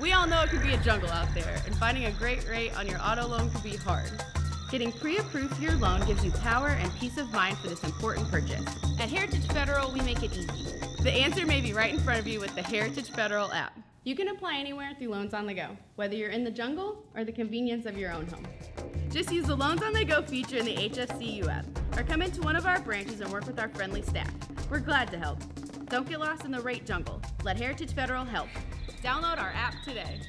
We all know it can be a jungle out there, and finding a great rate on your auto loan can be hard. Getting pre-approved for your loan gives you power and peace of mind for this important purchase. At Heritage Federal, we make it easy. The answer may be right in front of you with the Heritage Federal app. You can apply anywhere through Loans on the Go, whether you're in the jungle or the convenience of your own home. Just use the Loans on the Go feature in the HFCU app, or come into one of our branches and work with our friendly staff. We're glad to help. Don't get lost in the rate jungle. Let Heritage Federal help. Download our app today.